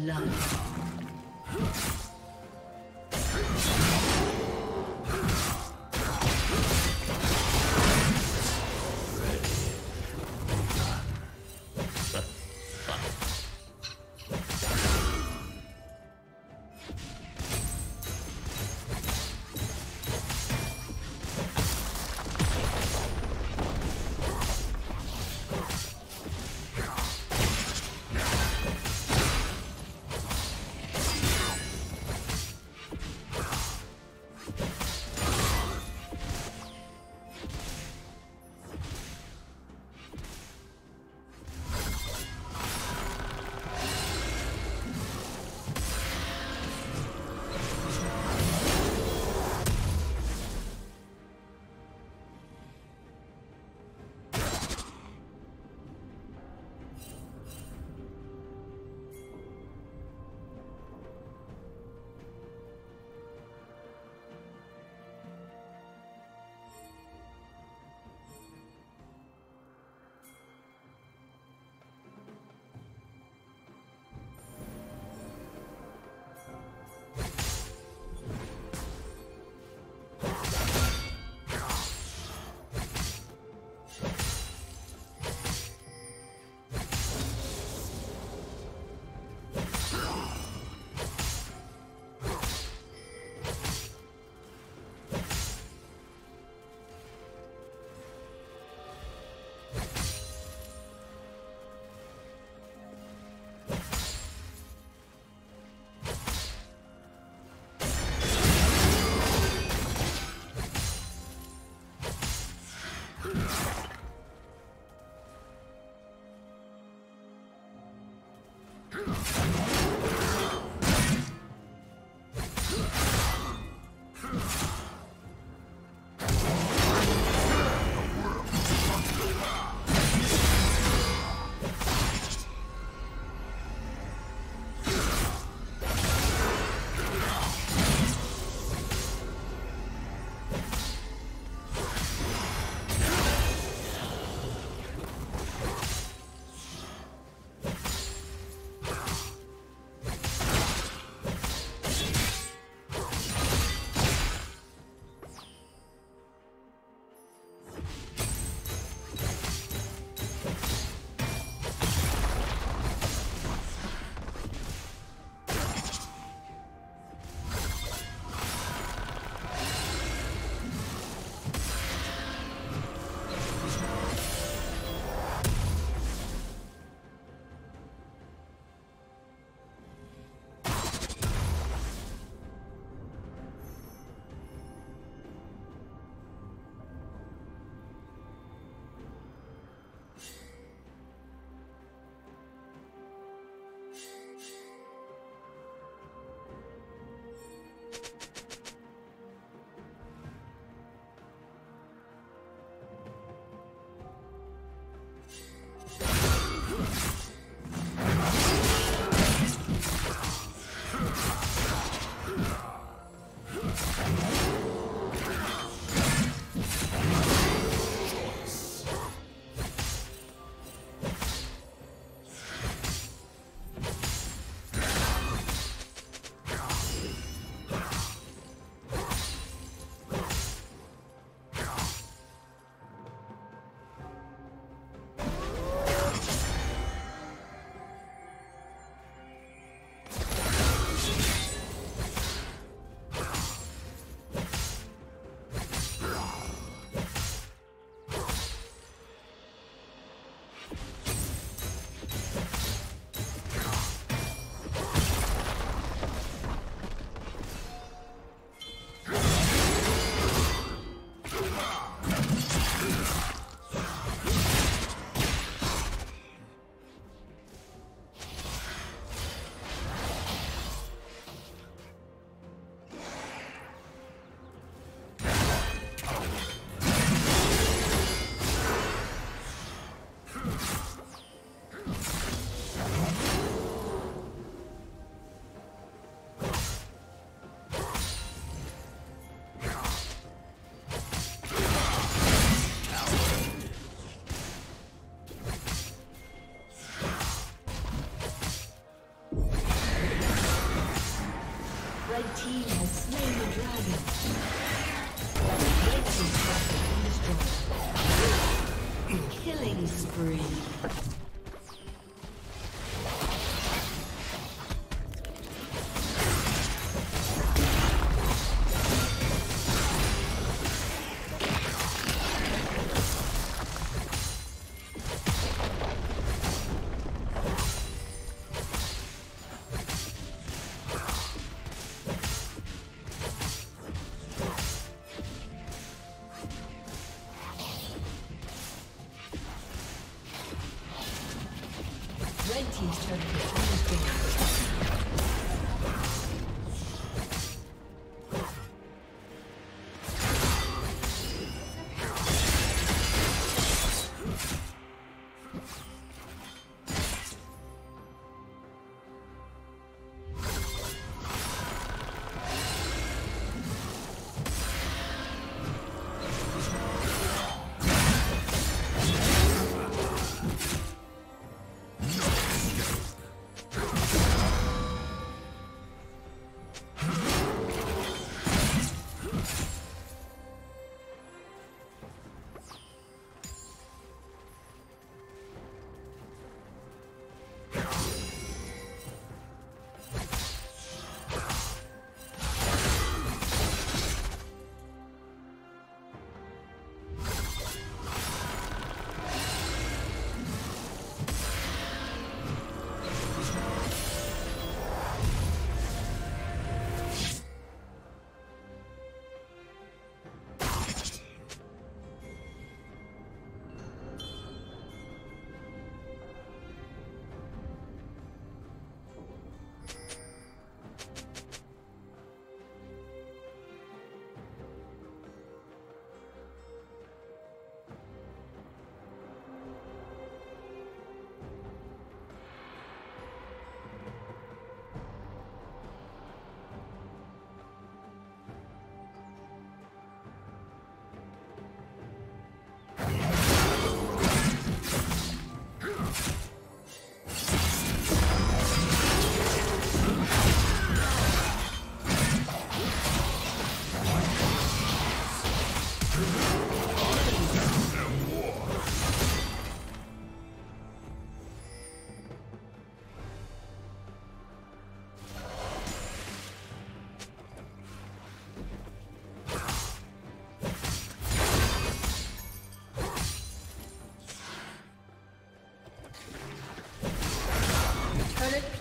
blood.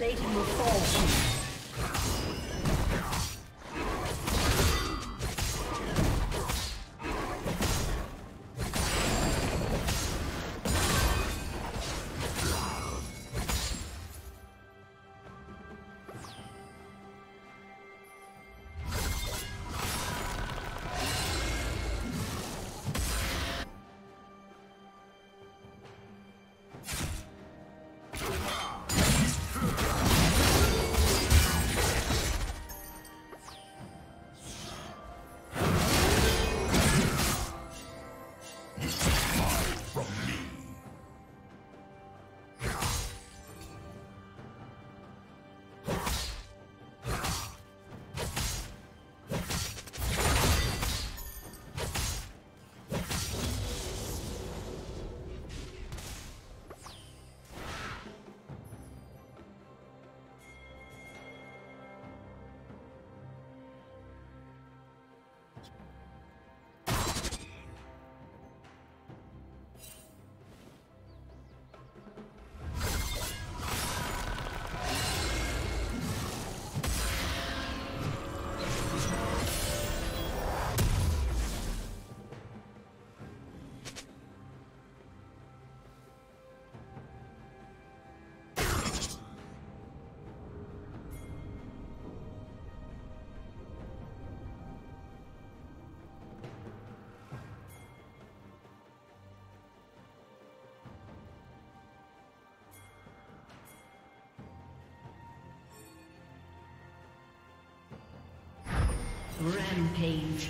Plating will fall Rampage.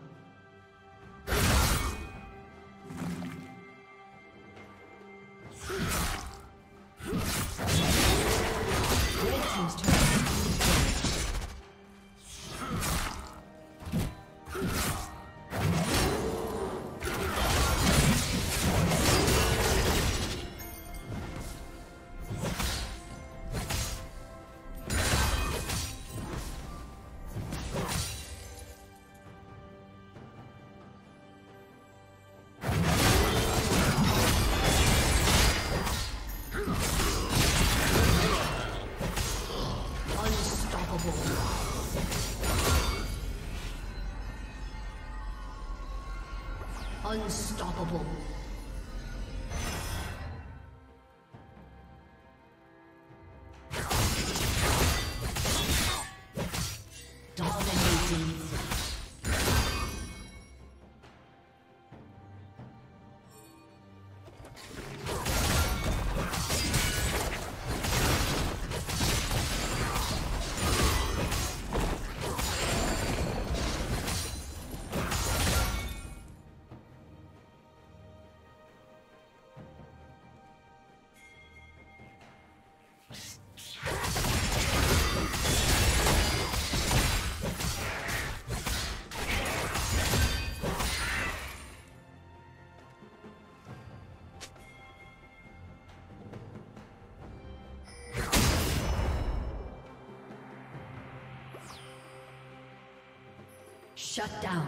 Unstoppable. Shut down.